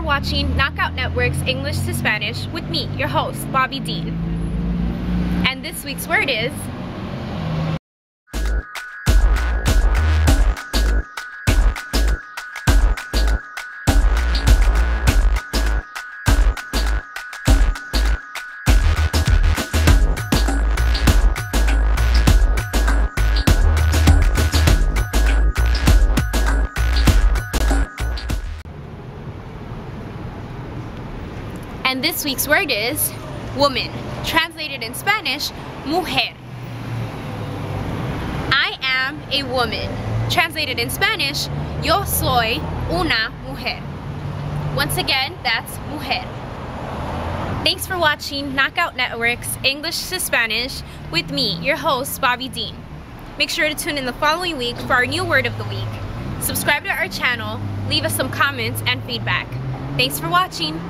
you're watching Knockout Network's English to Spanish with me, your host, Bobbi Dean. And this week's word is And this week's word is woman, translated in Spanish, mujer. I am a woman, translated in Spanish, yo soy una mujer. Once again, that's mujer. Thanks for watching Knockout Network's English to Spanish with me, your host, Bobbi Dean. Make sure to tune in the following week for our new word of the week. Subscribe to our channel, leave us some comments and feedback. Thanks for watching.